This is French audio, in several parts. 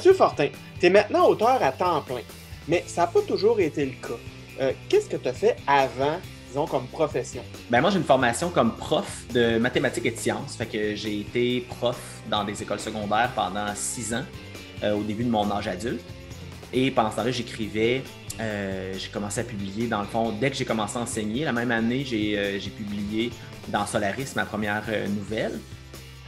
Mathieu Fortin, tu es maintenant auteur à temps plein, mais ça n'a pas toujours été le cas. Euh, qu'est-ce que tu as fait avant, disons, comme profession? Ben moi, j'ai une formation comme prof de mathématiques et de sciences. Fait que j'ai été prof dans des écoles secondaires pendant six ans, euh, au début de mon âge adulte. Et pendant ce temps-là, j'écrivais. Euh, j'ai commencé à publier, dans le fond, dès que j'ai commencé à enseigner. La même année, j'ai publié dans Solaris ma première nouvelle.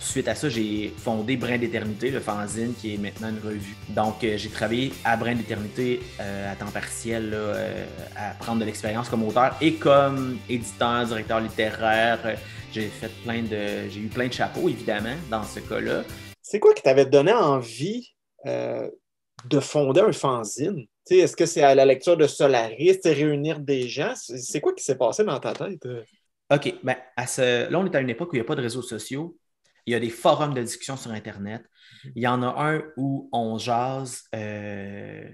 Suite à ça, j'ai fondé Brin d'éternité, le fanzine qui est maintenant une revue. Donc, euh, j'ai travaillé à Brin d'éternité euh, à temps partiel, euh, à prendre de l'expérience comme auteur et comme éditeur, directeur littéraire. J'ai fait plein de, j'ai eu plein de chapeaux évidemment dans ce cas-là. C'est quoi qui t'avait donné envie de fonder un fanzine? Est-ce que c'est à la lecture de Solaris, réunir des gens? C'est quoi qui s'est passé dans ta tête? OK, ben, à ce... là, on est à une époque où il n'y a pas de réseaux sociaux. Il y a des forums de discussion sur Internet. Mhm. Il y en a un où on jase, euh,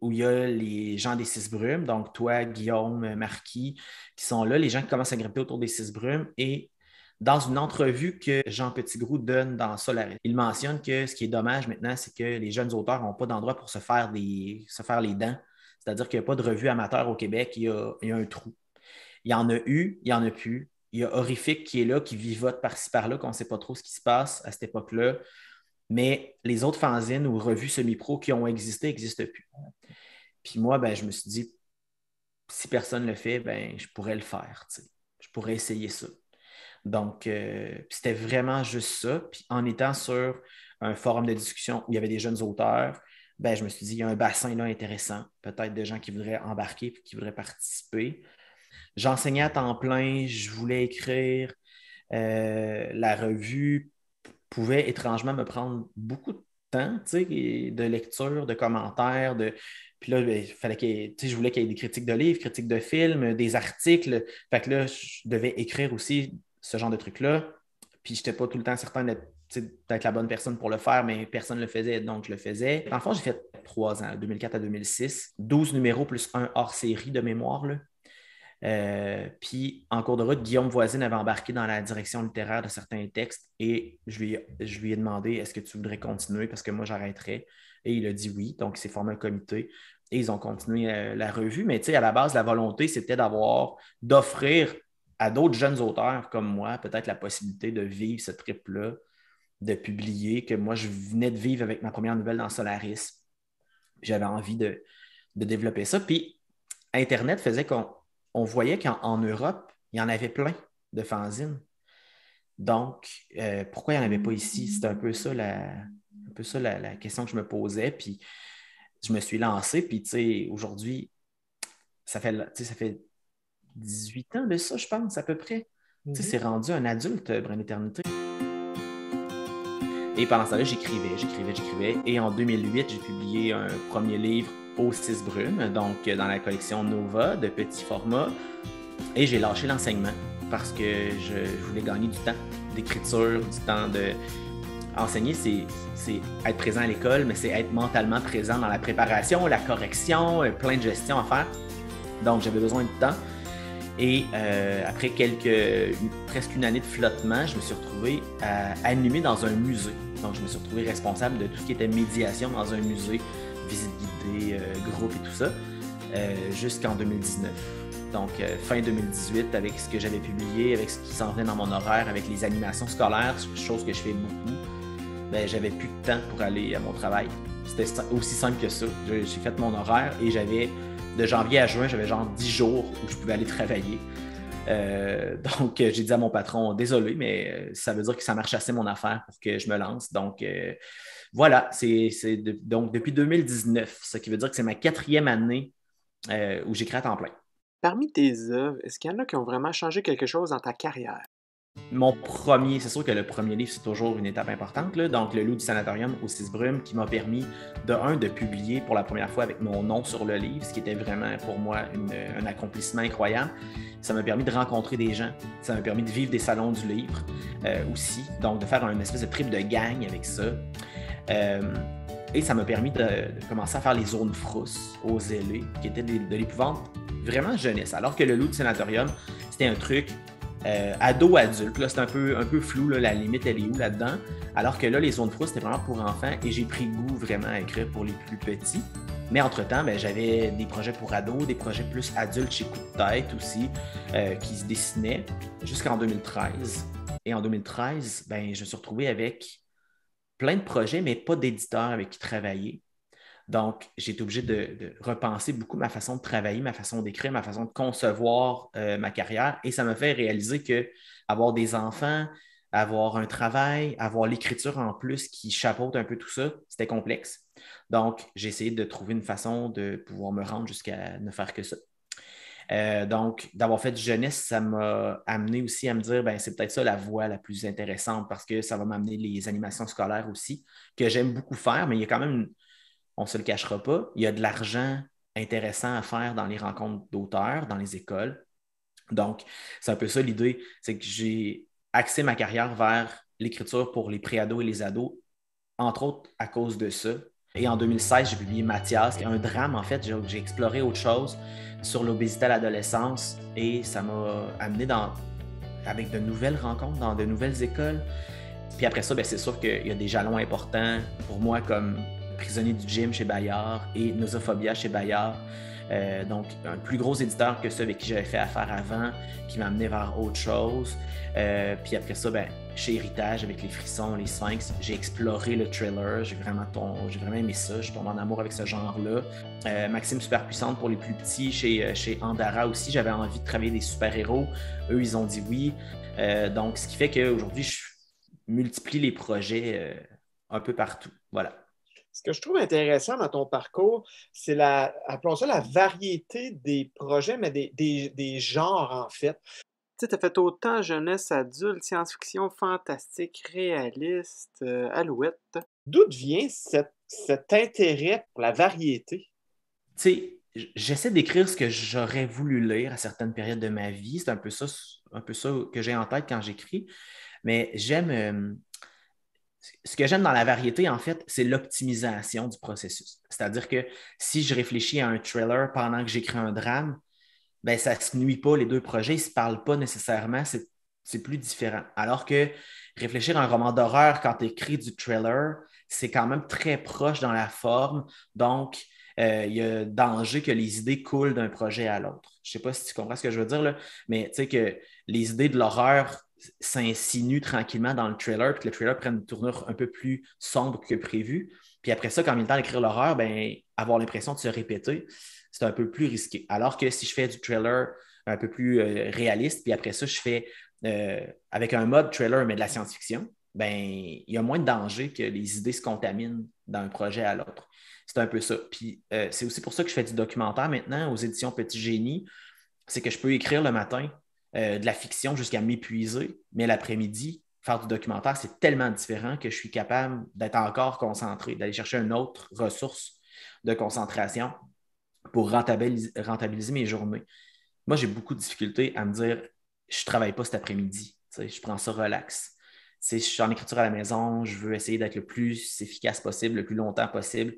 où il y a les gens des six brumes, donc toi, Guillaume, Marquis, qui sont là, les gens qui commencent à grimper autour des six brumes. Et dans une entrevue que Jean Petitgrou donne dans Solaris, il mentionne que ce qui est dommage maintenant, c'est que les jeunes auteurs n'ont pas d'endroit pour se faire, des, se faire les dents. C'est-à-dire qu'il n'y a pas de revue amateur au Québec, il y, a, il y a un trou. Il y en a eu, il y en a plus il y a Horrifique qui est là, qui vivote par-ci par-là, qu'on ne sait pas trop ce qui se passe à cette époque-là. Mais les autres fanzines ou revues semi-pro qui ont existé n'existent plus. Puis moi, ben, je me suis dit, si personne ne le fait, ben, je pourrais le faire. Je pourrais essayer ça. Donc, euh, c'était vraiment juste ça. Puis en étant sur un forum de discussion où il y avait des jeunes auteurs, ben, je me suis dit, il y a un bassin là intéressant, peut-être des gens qui voudraient embarquer et qui voudraient participer. J'enseignais à temps plein, je voulais écrire. Euh, la revue pouvait étrangement me prendre beaucoup de temps, de lecture, de commentaires, de. Puis là, ben, fallait je voulais qu'il y ait des critiques de livres, critiques de films, des articles. Fait que là, je devais écrire aussi ce genre de trucs-là. Puis je n'étais pas tout le temps certain d'être la bonne personne pour le faire, mais personne ne le faisait, donc je le faisais. Dans le fond, j'ai fait trois ans, 2004 à 2006, 12 numéros plus un hors série de mémoire. Là. Euh, puis, en cours de route, Guillaume Voisine avait embarqué dans la direction littéraire de certains textes et je lui, ai demandé est-ce que tu voudrais continuer? Parce que moi, j'arrêterais. Et il a dit oui. Donc, il s'est formé un comité et ils ont continué euh, la revue. Mais tu sais, à la base, la volonté, c'était d'avoir, d'offrir à d'autres jeunes auteurs comme moi, peut-être la possibilité de vivre ce trip-là, de publier, que moi, je venais de vivre avec ma première nouvelle dans Solaris. J'avais envie de, de développer ça. Puis, Internet faisait qu'on on voyait qu'en Europe, il y en avait plein de fanzines. Donc, euh, pourquoi il n'y en avait pas ici? C'est un peu ça, la, peu ça la, question que je me posais. Puis, je me suis lancé. Puis, tu sais, aujourd'hui, ça fait, ça fait 18 ans de ça, je pense, à peu près. Tu sais, mhm. c'est rendu un adulte, Brin Éternité. Et pendant ce temps-là, j'écrivais, j'écrivais, j'écrivais. Et en 2008, j'ai publié un premier livre aux six brumes, donc dans la collection Nova de petit format. Et j'ai lâché l'enseignement parce que je, voulais gagner du temps d'écriture, du temps de. Enseigner, c'est être présent à l'école, mais c'est être mentalement présent dans la préparation, la correction, euh, plein de gestion à faire. Donc, j'avais besoin de temps. Et euh, après quelques, presque une année de flottement, je me suis retrouvé à animer dans un musée. Donc, je me suis retrouvé responsable de tout ce qui était médiation dans un musée visite guidée, euh, groupe et tout ça, euh, jusqu'en 2019. Donc, euh, fin 2018, avec ce que j'avais publié, avec ce qui s'en venait dans mon horaire, avec les animations scolaires, chose que je fais beaucoup, ben, j'avais plus de temps pour aller à mon travail. C'était aussi simple que ça. J'ai fait mon horaire et j'avais, de janvier à juin, j'avais genre 10 jours où je pouvais aller travailler. donc, j'ai dit à mon patron, désolé, mais ça veut dire que ça marche assez mon affaire pour que je me lance. Donc, voilà, c'est donc depuis 2019, ce qui veut dire que c'est ma quatrième année euh, où j'écris à temps plein. Parmi tes œuvres, est-ce qu'il y en a qui ont vraiment changé quelque chose dans ta carrière? Mon premier, c'est sûr que le premier livre, c'est toujours une étape importante. Donc, Le loup du sanatorium au Six Brumes, qui m'a permis, de un, de publier pour la première fois avec mon nom sur le livre, ce qui était vraiment pour moi un accomplissement incroyable. Ça m'a permis de rencontrer des gens. Ça m'a permis de vivre des salons du livre euh, aussi. Donc, de faire une espèce de trip de gang avec ça. Euh, et ça m'a permis de, commencer à faire les zones frousses aux ailés, qui étaient de, l'épouvante vraiment jeunesse. Alors que le loup du sanatorium, c'était un truc euh, ado-adulte. Là, c'est un peu, un peu flou, la limite, elle est où là-dedans? Alors que là, les zones frousses, c'était vraiment pour enfants et j'ai pris goût vraiment à écrire pour les plus petits. Mais entre-temps, ben, j'avais des projets pour ados, des projets plus adultes chez Coup de tête aussi, euh, qui se dessinaient jusqu'en 2013. Et en 2013, ben, je me suis retrouvé avec plein de projets, mais pas d'éditeurs avec qui travailler. Donc, j'ai été obligé de, repenser beaucoup ma façon de travailler, ma façon d'écrire, ma façon de concevoir euh, ma carrière. Et ça m'a fait réaliser que avoir des enfants, avoir un travail, avoir l'écriture en plus qui chapeaute un peu tout ça, c'était complexe. Donc, j'ai essayé de trouver une façon de pouvoir me rendre jusqu'à ne faire que ça. Euh, donc, d'avoir fait jeunesse, ça m'a amené aussi à me dire, ben, c'est peut-être ça la voie la plus intéressante parce que ça va m'amener les animations scolaires aussi, que j'aime beaucoup faire, mais il y a quand même, on ne se le cachera pas, il y a de l'argent intéressant à faire dans les rencontres d'auteurs, dans les écoles. Donc, c'est un peu ça l'idée, c'est que j'ai axé ma carrière vers l'écriture pour les préados et les ados, entre autres à cause de ça. Et en 2016, j'ai publié Mathias, qui est un drame en fait. J'ai exploré autre chose sur l'obésité à l'adolescence et ça m'a amené dans, avec de nouvelles rencontres dans de nouvelles écoles. Puis après ça, ben, c'est sûr qu'il y a des jalons importants pour moi comme prisonnier du gym chez Bayard et Nosophobia chez Bayard. Euh, donc, un plus gros éditeur que ceux avec qui j'avais fait affaire avant, qui m'a amené vers autre chose. Euh, puis après ça, ben, chez Héritage, avec les frissons, les sphinx, j'ai exploré le thriller. J'ai vraiment, vraiment aimé ça. Je tombé en amour avec ce genre-là. Euh, Maxime Super Puissante pour les plus petits. Chez, chez Andara aussi, j'avais envie de travailler des super-héros. Eux, ils ont dit oui. donc, ce qui fait qu'aujourd'hui, je multiplie les projets un peu partout. Voilà. Ce que je trouve intéressant dans ton parcours, c'est la, appelons ça la variété des projets, mais des, genres en fait. Tu sais, as fait autant jeunesse adulte, science-fiction, fantastique, réaliste, euh, alouette. D'où vient cet intérêt pour la variété? Tu sais, j'essaie d'écrire ce que j'aurais voulu lire à certaines périodes de ma vie. C'est un peu ça, un peu ça que j'ai en tête quand j'écris. Mais j'aime. Euh, ce que j'aime dans la variété, en fait, c'est l'optimisation du processus. C'est-à-dire que si je réfléchis à un trailer pendant que j'écris un drame, ben, ça ne se nuit pas, les deux projets, ils ne se parlent pas nécessairement, c'est plus différent. Alors que réfléchir à un roman d'horreur quand tu écris du trailer, c'est quand même très proche dans la forme. Donc, euh, il y a danger que les idées coulent d'un projet à l'autre. Je sais pas si tu comprends ce que je veux dire, là, mais tu sais que les idées de l'horreur s'insinue tranquillement dans le trailer, puis que le trailer prenne une tournure un peu plus sombre que prévu. Puis après ça, quand il est temps d'écrire l'horreur, ben, avoir l'impression de se répéter, c'est un peu plus risqué. Alors que si je fais du trailer un peu plus euh, réaliste, puis après ça, je fais euh, avec un mode trailer, mais de la science-fiction, ben, il y a moins de danger que les idées se contaminent d'un projet à l'autre. C'est un peu ça. Puis euh, c'est aussi pour ça que je fais du documentaire maintenant aux éditions Petit Génie. C'est que je peux écrire le matin, euh, de la fiction jusqu'à m'épuiser, mais l'après-midi, faire du documentaire, c'est tellement différent que je suis capable d'être encore concentré, d'aller chercher une autre ressource de concentration pour rentabiliser, mes journées. Moi, j'ai beaucoup de difficultés à me dire je ne travaille pas cet après-midi. Je prends ça relax. je suis en écriture à la maison, je veux essayer d'être le plus efficace possible, le plus longtemps possible.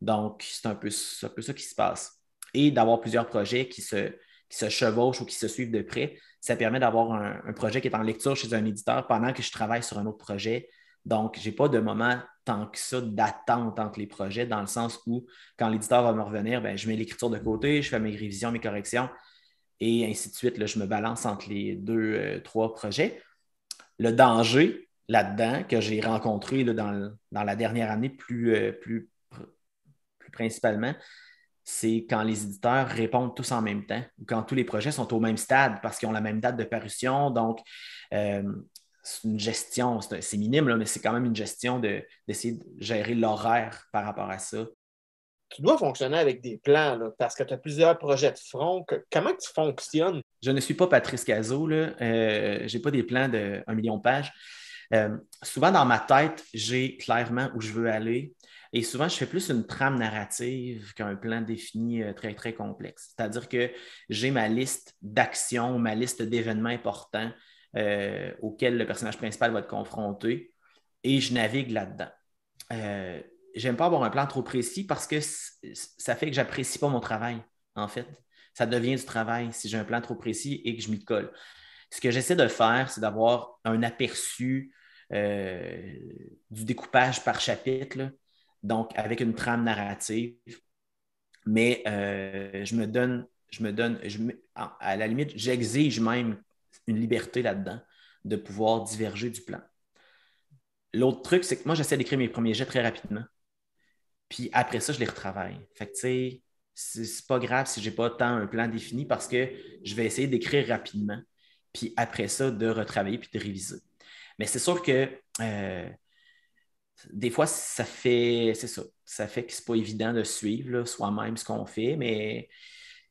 Donc, c'est un, peu, un peu ça qui se passe. Et d'avoir plusieurs projets qui se, qui se chevauchent ou qui se suivent de près, ça permet d'avoir un, projet qui est en lecture chez un éditeur pendant que je travaille sur un autre projet. Donc, je n'ai pas de moment tant que ça d'attente entre les projets, dans le sens où, quand l'éditeur va me revenir, ben, je mets l'écriture de côté, je fais mes révisions, mes corrections, et ainsi de suite. Là, je me balance entre les deux, euh, trois projets. Le danger là-dedans que j'ai rencontré dans, la dernière année plus, euh, plus principalement, c'est quand les éditeurs répondent tous en même temps ou quand tous les projets sont au même stade parce qu'ils ont la même date de parution. Donc, euh, c'est une gestion, c'est minime, mais c'est quand même une gestion d'essayer de, gérer l'horaire par rapport à ça. Tu dois fonctionner avec des plans parce que tu as plusieurs projets de front. comment tu fonctionnes? Je ne suis pas Patrice Cazot. Euh, je n'ai pas des plans de 1 million de pages. Euh, souvent, dans ma tête, j'ai clairement où je veux aller. Et souvent, je fais plus une trame narrative qu'un plan défini euh, très, très complexe. C'est-à-dire que j'ai ma liste d'actions, ma liste d'événements importants euh, auxquels le personnage principal va être confronté et je navigue là-dedans. J'aime pas avoir un plan trop précis parce que ça fait que j'apprécie pas mon travail, en fait. Ça devient du travail si j'ai un plan trop précis et que je m'y colle. Ce que j'essaie de faire, c'est d'avoir un aperçu euh, du découpage par chapitre, donc avec une trame narrative. Mais euh, je me donne, je me donne, à la limite, j'exige même une liberté là-dedans de pouvoir diverger du plan. L'autre truc, c'est que moi, j'essaie d'écrire mes premiers jets très rapidement. Puis après ça, je les retravaille. Fait que, tu sais, c'est pas grave si j'ai pas tant un plan défini parce que je vais essayer d'écrire rapidement. Puis après ça, de retravailler puis de réviser. Mais c'est sûr que euh, des fois, ça fait, c'est ça, ça fait que c'est pas évident de suivre soi-même ce qu'on fait, mais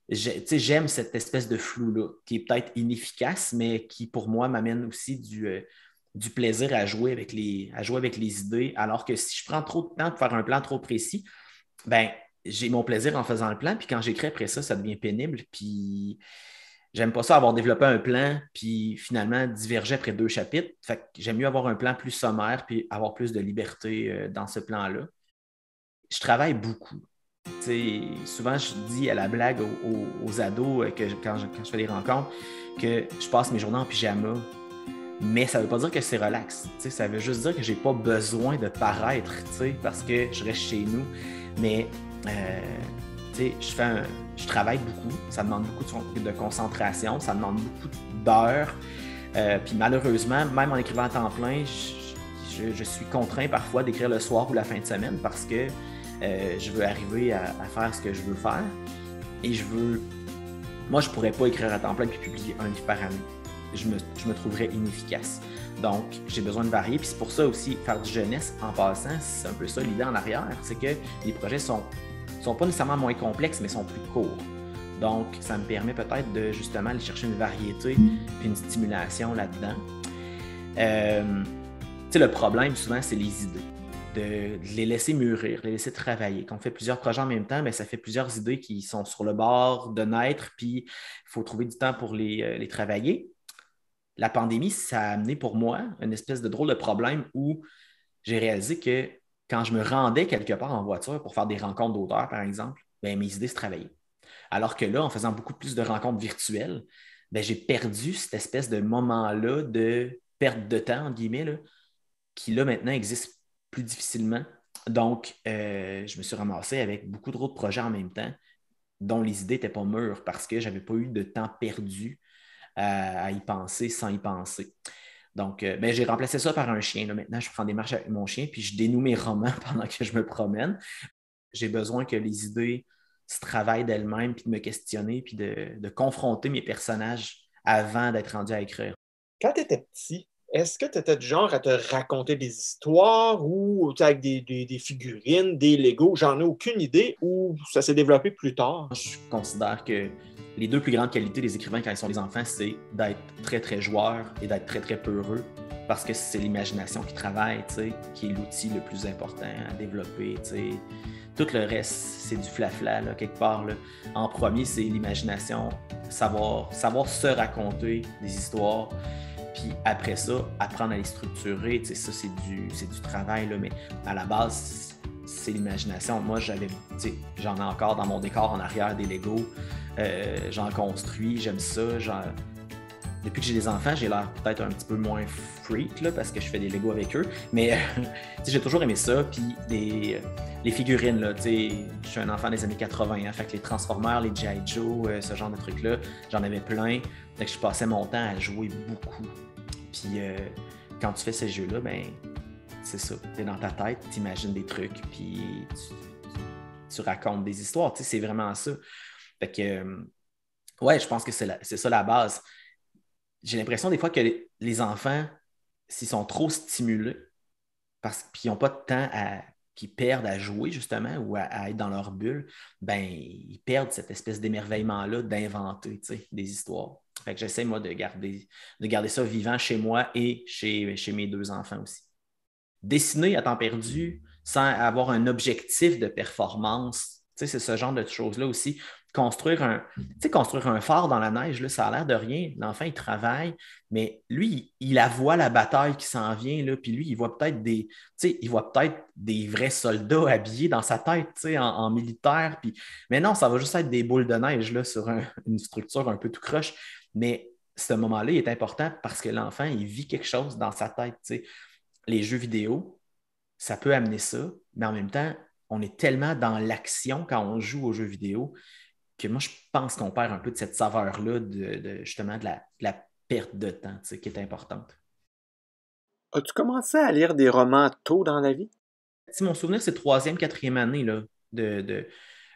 j'aime cette espèce de flou-là, qui est peut-être inefficace, mais qui pour moi m'amène aussi du, euh, du plaisir à jouer, avec les, à jouer avec les idées. Alors que si je prends trop de temps pour faire un plan trop précis, ben j'ai mon plaisir en faisant le plan, puis quand j'écris après ça, ça devient pénible. Puis j'aime pas ça avoir développé un plan, puis finalement diverger après deux chapitres. Fait que j'aime mieux avoir un plan plus sommaire, puis avoir plus de liberté euh, dans ce plan-là. Je travaille beaucoup souvent, je dis à la blague aux, ados euh, que quand, je, fais des rencontres que je passe mes journées en pyjama. Mais ça ne veut pas dire que c'est relax. Ça veut juste dire que je n'ai pas besoin de paraître parce que je reste chez nous. Mais euh, je, travaille beaucoup. Ça demande beaucoup de, concentration. Ça demande beaucoup d'heures. Euh, puis malheureusement, même en écrivant à temps plein, je suis contraint parfois d'écrire le soir ou la fin de semaine parce que euh, je veux arriver à, faire ce que je veux faire. Et je veux. Moi, je pourrais pas écrire à temps plein et publier un livre par année. Je me, je me trouverais inefficace. Donc, j'ai besoin de varier. Puis c'est pour ça aussi, faire du jeunesse en passant, c'est un peu ça l'idée en arrière. C'est que les projets sont, sont pas nécessairement moins complexes, mais sont plus courts. Donc, ça me permet peut-être de justement aller chercher une variété puis une stimulation là-dedans. Euh, tu sais, le problème souvent, c'est les idées de les laisser mûrir, les laisser travailler. Quand on fait plusieurs projets en même temps, mais ça fait plusieurs idées qui sont sur le bord de naître, puis il faut trouver du temps pour les, euh, les, travailler. La pandémie, ça a amené pour moi une espèce de drôle de problème où j'ai réalisé que quand je me rendais quelque part en voiture pour faire des rencontres d'auteurs, par exemple, ben, mes idées se travaillaient. Alors que là, en faisant beaucoup plus de rencontres virtuelles, ben, j'ai perdu cette espèce de moment-là de perte de temps, entre guillemets, qui là maintenant existe plus difficilement. Donc, euh, je me suis ramassé avec beaucoup d'autres projets en même temps, dont les idées n'étaient pas mûres parce que je n'avais pas eu de temps perdu à, y penser sans y penser. Donc, euh, ben, j'ai remplacé ça par un chien. Maintenant, je prends des marches avec mon chien, puis je dénoue mes romans pendant que je me promène. J'ai besoin que les idées se travaillent d'elles-mêmes, puis de me questionner, puis de, de confronter mes personnages avant d'être rendu à écrire. Quand tu étais petit, est-ce que tu étais du genre à te raconter des histoires ou avec des, figurines, des Legos? J'en ai aucune idée ou ça s'est développé plus tard? Je considère que les deux plus grandes qualités des écrivains quand ils sont des enfants, c'est d'être très, très joueur et d'être très, très peureux parce que c'est l'imagination qui travaille, qui est l'outil le plus important à développer. Tout le reste, c'est du flafla, -fla, quelque part. En premier, c'est l'imagination, savoir, savoir se raconter des histoires. Puis après ça, apprendre à les structurer, ça, c'est du, du travail, mais à la base, c'est l'imagination. Moi, j'avais, j'en ai encore dans mon décor en arrière des Legos. Euh, j'en construis, j'aime ça. Depuis que j'ai des enfants, j'ai l'air peut-être un petit peu moins freak là, parce que je fais des Legos avec eux. Mais j'ai toujours aimé ça. Puis des, les figurines, là, je suis un enfant des années 80. Hein, fait que les Transformers, les G.I. Joe, euh, ce genre de trucs-là, j'en avais plein. Fait que je passais mon temps à jouer beaucoup puis euh, quand tu fais ces jeux-là, ben c'est ça. Tu es dans ta tête, tu imagines des trucs, puis tu, racontes des histoires. Tu c'est vraiment ça. Fait que, euh, ouais, je pense que c'est ça la base. J'ai l'impression des fois que les, enfants, s'ils sont trop stimulés, parce qu'ils n'ont pas de temps à qu'ils perdent à jouer justement ou à, être dans leur bulle, ben ils perdent cette espèce d'émerveillement-là d'inventer des histoires. Fait que j'essaie, moi, de garder, de garder ça vivant chez moi et chez, chez mes deux enfants aussi. Dessiner à temps perdu sans avoir un objectif de performance, c'est ce genre de choses-là aussi construire un, construire un phare dans la neige, là, ça a l'air de rien. L'enfant, il travaille, mais lui, il, il voit la bataille qui s'en vient, là, puis lui, il voit peut-être des, vrais soldats habillés dans sa tête, en, en militaire. Mais non, ça va juste être des boules de neige là, sur une structure un peu tout croche. Mais ce moment-là est important parce que l'enfant, il vit quelque chose dans sa tête. Les jeux vidéo, ça peut amener ça, mais en même temps, on est tellement dans l'action quand on joue aux jeux vidéo que moi, je pense qu'on perd un peu de cette saveur-là, de, justement, de la, perte de temps qui est importante. As-tu commencé à lire des romans tôt dans la vie? Si mon souvenir, c'est troisième, quatrième année là, de,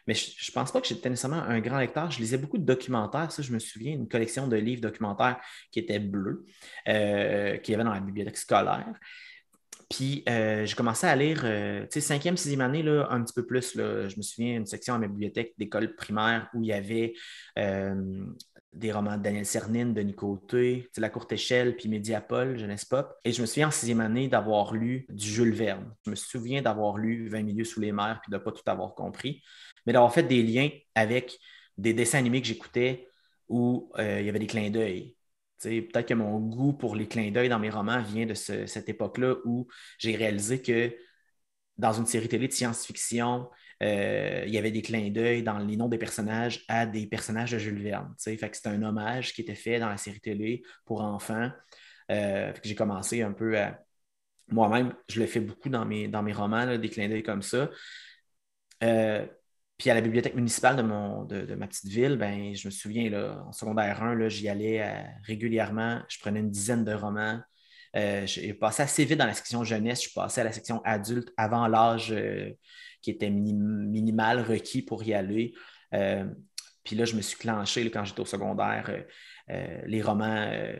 mais je ne pense pas que j'étais nécessairement un grand lecteur. Je lisais beaucoup de documentaires. Ça, je me souviens, une collection de livres documentaires qui était bleus, euh, qu'il y avait dans la bibliothèque scolaire. Puis euh, j'ai commencé à lire, euh, tu sais, cinquième, sixième année, là, un petit peu plus. Là, je me souviens une section à ma bibliothèque d'école primaire où il y avait des romans de Daniel Cernine, Denis Côté, La Courte Échelle, puis Médiapol, Jeunesse Pop. Et je me souviens en sixième année d'avoir lu du Jules Verne. Je me souviens d'avoir lu 20 milieux sous les mers, puis de ne pas tout avoir compris mais d'avoir fait des liens avec des dessins animés que j'écoutais où euh, il y avait des clins d'œil. Peut-être que mon goût pour les clins d'œil dans mes romans vient de cette époque-là où j'ai réalisé que dans une série télé de science-fiction, euh, il y avait des clins d'œil dans les noms des personnages à des personnages de Jules Verne. Fait que c'était un hommage qui était fait dans la série télé pour enfants. Euh, j'ai commencé un peu à. Moi-même, je le fais beaucoup dans mes, dans mes romans, des clins d'œil comme ça. Puis à la bibliothèque municipale de, mon, de, ma petite ville, ben, je me souviens, là, en secondaire 1, j'y allais euh, régulièrement. Je prenais une dizaine de romans. Euh, j'ai passé assez vite dans la section jeunesse. Je suis passé à la section adulte avant l'âge euh, qui était minimal requis pour y aller. puis là, je me suis clenché quand j'étais au secondaire. Euh, les romans, euh,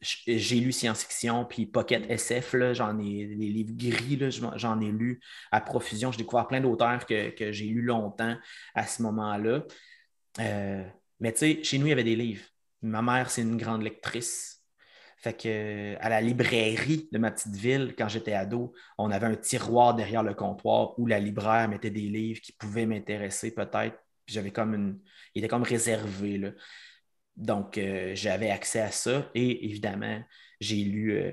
j'ai lu science-fiction, puis Pocket SF, j'en ai les livres gris, j'en ai lu à profusion. J'ai découvert plein d'auteurs que, j'ai lu longtemps à ce moment-là. Euh, mais tu sais, chez nous, il y avait des livres. Ma mère, c'est une grande lectrice. Fait que à la librairie de ma petite ville, quand j'étais ado, on avait un tiroir derrière le comptoir où la libraire mettait des livres qui pouvaient m'intéresser peut-être. J'avais comme une. Il était comme réservé. Là. Donc, euh, j'avais accès à ça et évidemment, j'ai lu euh,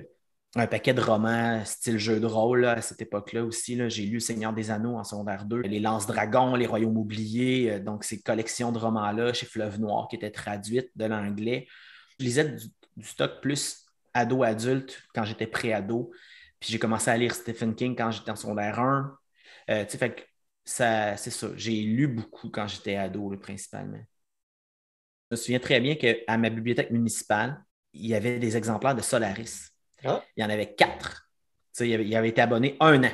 un paquet de romans style jeu de rôle à cette époque-là aussi. J'ai lu Seigneur des Anneaux en secondaire 2, Les Lances-Dragons, Les Royaumes oubliés, euh, donc ces collections de romans-là chez Fleuve Noir qui étaient traduites de l'anglais. Je lisais du, stock plus ado-adulte quand j'étais pré-ado. Puis j'ai commencé à lire Stephen King quand j'étais en secondaire 1. fait ça, c'est ça. J'ai lu beaucoup quand j'étais ado, principalement. Je me souviens très bien qu'à ma bibliothèque municipale, il y avait des exemplaires de Solaris. Ah. Il y en avait quatre. il, avait, avait, été abonné un an.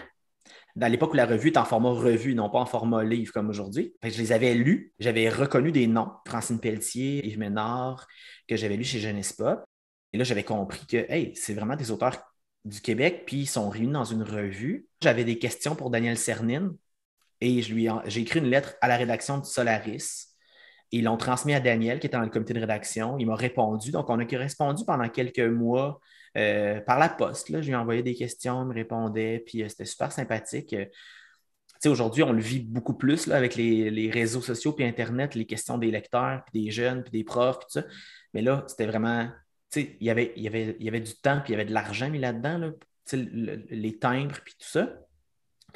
Dans l'époque où la revue était en format revue, non pas en format livre comme aujourd'hui. Je les avais lus, j'avais reconnu des noms, Francine Pelletier, Yves Ménard, que j'avais lu chez Jeunesse Pop. Et là, j'avais compris que hey, c'est vraiment des auteurs du Québec, puis ils sont réunis dans une revue. J'avais des questions pour Daniel Cernine et j'ai écrit une lettre à la rédaction de Solaris ils l'ont transmis à Daniel, qui était dans le comité de rédaction. Il m'a répondu. Donc, on a correspondu pendant quelques mois euh, par la poste. Là. Je lui ai envoyé des questions, il me répondait, puis euh, c'était super sympathique. Aujourd'hui, on le vit beaucoup plus là, avec les, réseaux sociaux puis Internet, les questions des lecteurs, puis des jeunes, puis des profs, tout ça. Mais là, c'était vraiment. Il y, avait, il, y avait, il y avait du temps, puis il y avait de l'argent mis là-dedans, là, les timbres, puis tout ça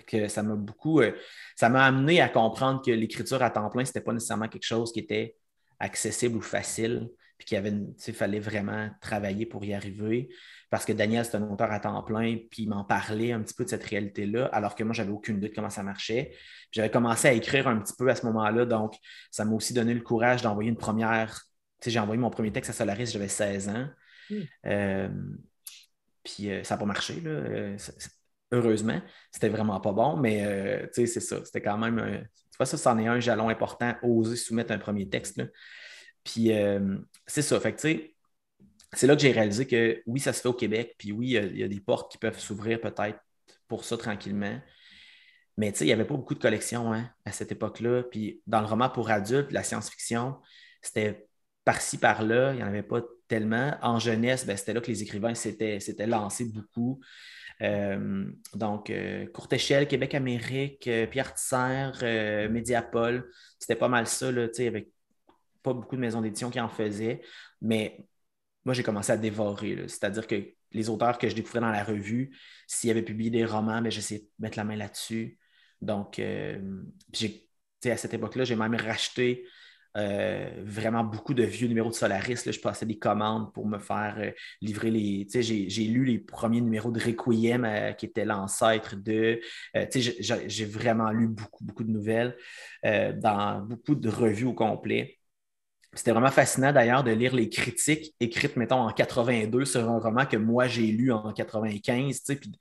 que ça m'a beaucoup, euh, ça m'a amené à comprendre que l'écriture à temps plein, ce n'était pas nécessairement quelque chose qui était accessible ou facile, puis qu'il avait, fallait vraiment travailler pour y arriver. Parce que Daniel, c'est un auteur à temps plein, puis il m'en parlait un petit peu de cette réalité-là, alors que moi, j'avais aucune idée de comment ça marchait. J'avais commencé à écrire un petit peu à ce moment-là, donc ça m'a aussi donné le courage d'envoyer une première. J'ai envoyé mon premier texte à Solaris, j'avais 16 ans. Hmm. Euh, puis euh, ça n'a pas marché. Là heureusement. C'était vraiment pas bon, mais euh, c'est ça. C'était quand même. tu vois, ça, c'en est un jalon important, oser soumettre un premier texte. Puis euh, c'est ça. Fait que, c'est là que j'ai réalisé que oui, ça se fait au Québec, puis oui, il y, a des portes qui peuvent s'ouvrir peut-être pour ça tranquillement. Mais il n'y avait pas beaucoup de collections hein, à cette époque-là. Puis dans le roman pour adultes, la science-fiction, c'était par-ci, par-là, il n'y en avait pas tellement. En jeunesse, ben, c'était là que les écrivains s'étaient lancés beaucoup. Euh, donc, euh, Courte Échelle, Québec-Amérique, euh, Pierre Tisser, Médiapol, c'était pas mal ça, là, avec pas beaucoup de maisons d'édition qui en faisaient. Mais moi, j'ai commencé à dévorer. C'est-à-dire que les auteurs que je découvrais dans la revue, s'ils avaient publié des romans, ben, j'essayais de mettre la main là-dessus. Donc, à cette époque-là, j'ai même racheté euh, vraiment beaucoup de vieux numéros de Solaris. Je passais des commandes pour me faire euh, livrer les. J'ai lu les premiers numéros de Requiem euh, qui étaient l'ancêtre de. j'ai vraiment lu beaucoup, beaucoup de nouvelles dans beaucoup de revues au complet. C'était vraiment fascinant d'ailleurs de lire les critiques écrites, mettons, en 82 sur un roman que moi j'ai lu en 95, puis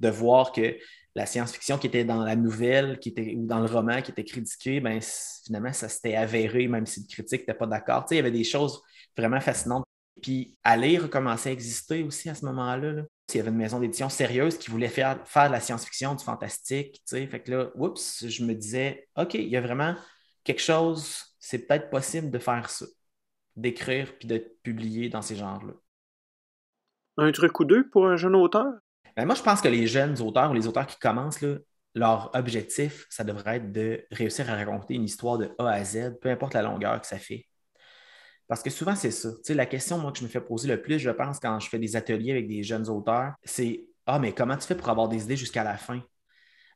de voir que la science-fiction qui était dans la nouvelle qui était, ou dans le roman qui était critiqué, ben, finalement, ça s'était avéré, même si le critique n'était pas d'accord. Il y avait des choses vraiment fascinantes. Puis à lire commençait à exister aussi à ce moment-là. Il y avait une maison d'édition sérieuse qui voulait faire, faire de la science-fiction, du fantastique. Fait que là, oups, je me disais, OK, il y a vraiment quelque chose, c'est peut-être possible de faire ça, d'écrire puis de publier dans ces genres-là. Un truc ou deux pour un jeune auteur? Ben, moi, je pense que les jeunes auteurs ou les auteurs qui commencent, leur objectif, ça devrait être de réussir à raconter une histoire de A à Z, peu importe la longueur que ça fait. Parce que souvent, c'est ça. la question, moi, que je me fais poser le plus, je pense, quand je fais des ateliers avec des jeunes auteurs, c'est Ah, mais comment tu fais pour avoir des idées jusqu'à la fin?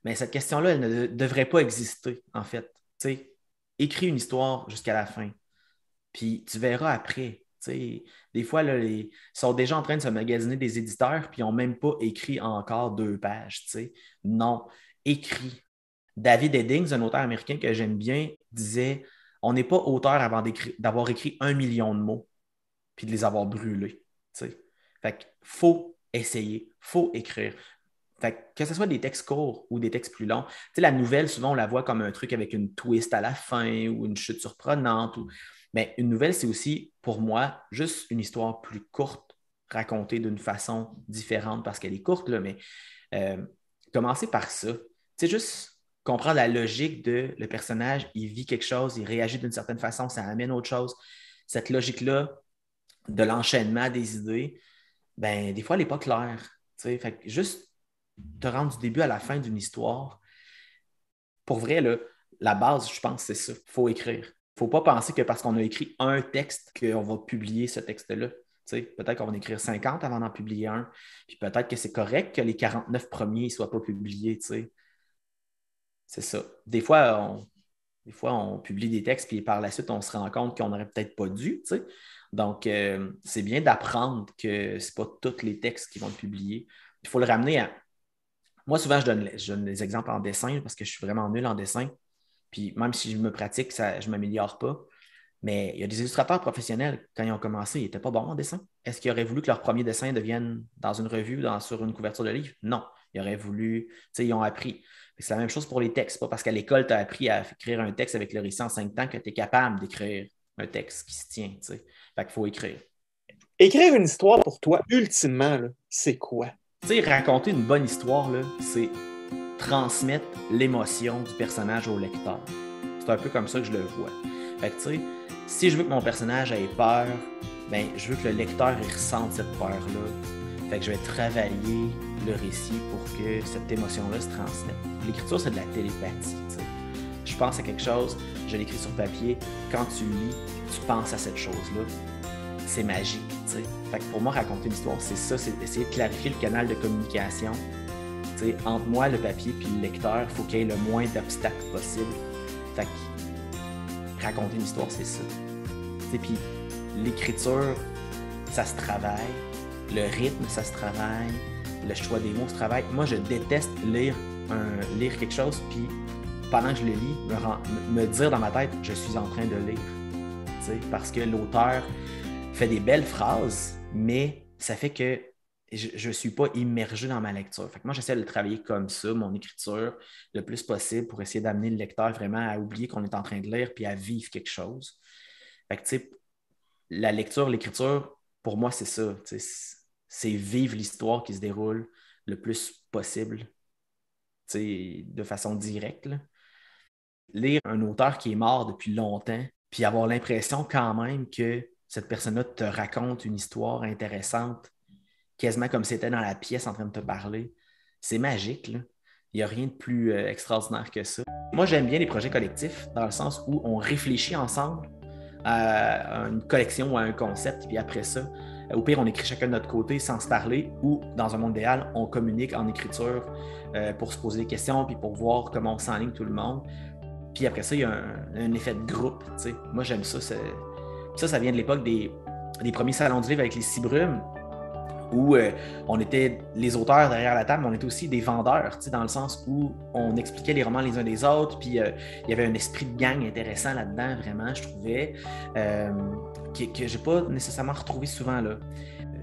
Mais cette question-là, elle ne devrait pas exister, en fait. Écris une histoire jusqu'à la fin. Puis tu verras après des fois, là, ils sont déjà en train de se magasiner des éditeurs, puis ils n'ont même pas écrit encore deux pages. Non, écrit. David Eddings, un auteur américain que j'aime bien, disait On n'est pas auteur avant d'avoir écrit un million de mots, puis de les avoir brûlés. Fait qu'il faut essayer, faut écrire. que ce soit des textes courts ou des textes plus longs. la nouvelle, souvent, on la voit comme un truc avec une twist à la fin ou une chute surprenante. Mais une nouvelle, c'est aussi, pour moi, juste une histoire plus courte, racontée d'une façon différente parce qu'elle est courte, là, mais euh, commencer par ça. C'est juste comprendre la logique de le personnage, il vit quelque chose, il réagit d'une certaine façon, ça amène autre chose. Cette logique-là de l'enchaînement des idées, ben, des fois, elle n'est pas claire. Fait juste te rendre du début à la fin d'une histoire. Pour vrai, la base, je pense, c'est ça. Il faut écrire faut pas penser que parce qu'on a écrit un texte, qu'on va publier ce texte-là. Peut-être qu'on va en écrire 50 avant d'en publier un. Puis peut-être que c'est correct que les 49 premiers ne soient pas publiés. C'est ça. Des fois, on, des fois, on publie des textes, puis par la suite, on se rend compte qu'on n'aurait peut-être pas dû. Donc, euh, c'est bien d'apprendre que ce pas tous les textes qui vont être publiés. Il faut le ramener à. Moi, souvent, je donne, je donne des exemples en dessin parce que je suis vraiment nul en dessin. Puis même si je me pratique, ça, je ne m'améliore pas. Mais il y a des illustrateurs professionnels, quand ils ont commencé, ils n'étaient pas bons en dessin. Est-ce qu'ils auraient voulu que leur premier dessin devienne dans une revue, dans, sur une couverture de livre? Non. Ils auraient voulu, tu sais, ils ont appris. C'est la même chose pour les textes. Pas parce qu'à l'école, tu as appris à écrire un texte avec le récit en cinq temps que tu es capable d'écrire un texte qui se tient. Tu sais. Fait qu'il faut écrire. Écrire une histoire pour toi, ultimement, c'est quoi? Tu sais, raconter une bonne histoire, c'est transmettre l'émotion du personnage au lecteur. C'est un peu comme ça que je le vois. Fait que, tu sais, si je veux que mon personnage ait peur, ben, je veux que le lecteur ressente cette peur-là. Fait que je vais travailler le récit pour que cette émotion-là se transmette. L'écriture, c'est de la télépathie. sais. Je pense à quelque chose, je l'écris sur papier. Quand tu lis, tu penses à cette chose-là. C'est magique. Fait que pour moi, raconter une histoire, c'est ça, c'est essayer de clarifier le canal de communication entre moi, le papier, puis le lecteur, faut qu'il y ait le moins d'obstacles possible. Fait que raconter une histoire, c'est ça. Puis l'écriture, ça se travaille. Le rythme, ça se travaille. Le choix des mots se travaille. Moi, je déteste lire, un, lire quelque chose, puis pendant que je le lis, me, me dire dans ma tête, je suis en train de lire. Parce que l'auteur fait des belles phrases, mais ça fait que je ne suis pas immergé dans ma lecture. Fait moi, j'essaie de travailler comme ça, mon écriture, le plus possible pour essayer d'amener le lecteur vraiment à oublier qu'on est en train de lire puis à vivre quelque chose. Fait la lecture, l'écriture, pour moi, c'est ça. C'est vivre l'histoire qui se déroule le plus possible, de façon directe. Lire un auteur qui est mort depuis longtemps, puis avoir l'impression quand même que cette personne-là te raconte une histoire intéressante quasiment comme c'était dans la pièce en train de te parler. C'est magique, là. Il n'y a rien de plus euh, extraordinaire que ça. Moi, j'aime bien les projets collectifs dans le sens où on réfléchit ensemble à une collection ou à un concept, puis après ça, au pire, on écrit chacun de notre côté sans se parler, ou dans un monde idéal, on communique en écriture euh, pour se poser des questions, puis pour voir comment on s'enligne tout le monde. Puis après ça, il y a un, effet de groupe. Moi, j'aime ça. Ça, ça vient de l'époque des, des, premiers salons du livre avec les Cibrumes où euh, on était les auteurs derrière la table, mais on était aussi des vendeurs, dans le sens où on expliquait les romans les uns des autres, puis euh, il y avait un esprit de gang intéressant là-dedans, vraiment, je trouvais, euh, que, je n'ai pas nécessairement retrouvé souvent là.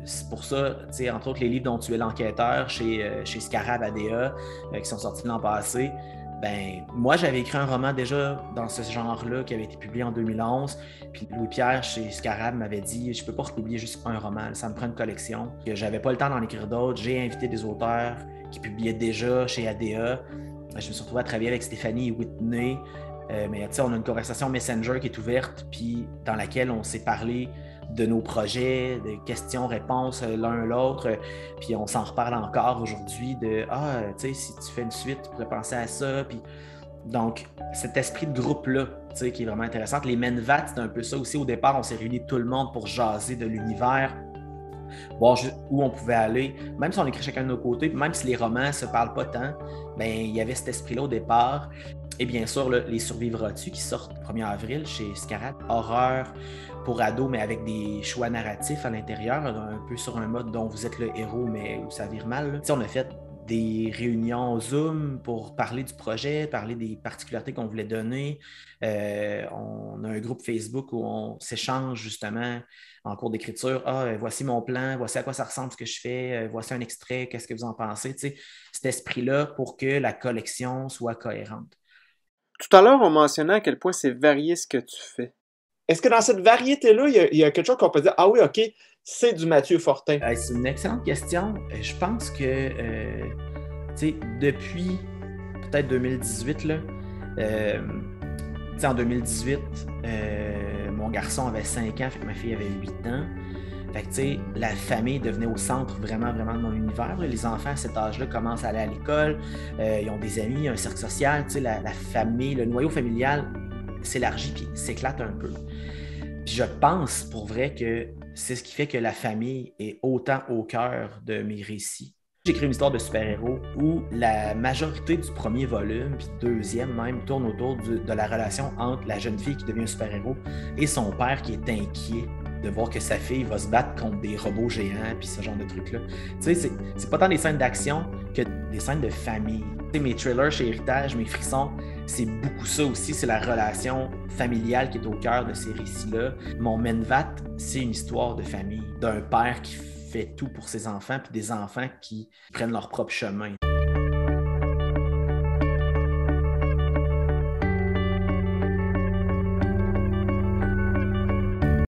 C'est pour ça, entre autres, les livres dont tu es l'enquêteur chez, chez Scarab ADA, qui sont sortis l'an passé, ben, moi, j'avais écrit un roman déjà dans ce genre-là qui avait été publié en 2011. Puis Louis-Pierre chez Scarab m'avait dit Je peux pas republier juste un roman, ça me prend une collection. J'avais pas le temps d'en écrire d'autres. J'ai invité des auteurs qui publiaient déjà chez ADA. Je me suis retrouvé à travailler avec Stéphanie et Whitney. Euh, mais on a une conversation Messenger qui est ouverte, puis dans laquelle on s'est parlé de nos projets, des questions-réponses euh, l'un l'autre. Puis on s'en reparle encore aujourd'hui de Ah, tu sais, si tu fais une suite, tu pourrais penser à ça. Puis donc, cet esprit de groupe-là, tu sais, qui est vraiment intéressant. Les Menvat, c'est un peu ça aussi. Au départ, on s'est réunis tout le monde pour jaser de l'univers, voir où on pouvait aller, même si on écrit chacun de nos côtés, même si les romans ne se parlent pas tant, ben il y avait cet esprit-là au départ. Et bien sûr, Les Survivras-tu qui sortent le 1er avril chez Scarab, horreur pour ados, mais avec des choix narratifs à l'intérieur, un peu sur un mode dont vous êtes le héros, mais où ça vire mal. On a fait des réunions Zoom pour parler du projet, parler des particularités qu'on voulait donner. Euh, on a un groupe Facebook où on s'échange justement en cours d'écriture. Ah, euh, voici mon plan, voici à quoi ça ressemble ce que je fais, euh, voici un extrait, qu'est-ce que vous en pensez? Cet esprit-là pour que la collection soit cohérente. Tout à l'heure, on mentionnait à quel point c'est varié ce que tu fais. Est-ce que dans cette variété-là, il, y, a quelque chose qu'on peut dire Ah oui, OK, c'est du Mathieu Fortin? c'est une excellente question. Euh, je pense que euh, depuis peut-être 2018, là, euh, en 2018, mon garçon avait 5 ans, ma fille avait 8 ans. Fait la famille devenait au centre vraiment, vraiment de mon univers. Les enfants à cet âge-là commencent à aller à l'école, ils ont des amis, un cercle social, la, la famille, le noyau familial s'élargit et s'éclate un peu. Puis je pense pour vrai que c'est ce qui fait que la famille est autant au cœur de mes récits. J'écris une histoire de super-héros où la majorité du premier volume, puis deuxième même, tourne autour de la relation entre la jeune fille qui devient un super-héros et son père qui est inquiet de voir que sa fille va se battre contre des robots géants, puis ce genre de trucs-là. Tu sais, c'est pas tant des scènes d'action que des scènes de famille. Tu sais, mes trailers chez Héritage, mes frissons, c'est beaucoup ça aussi, c'est la relation familiale qui est au cœur de ces récits-là. Mon Menvat, c'est une histoire de famille, d'un père qui fait tout pour ses enfants, puis des enfants qui prennent leur propre chemin.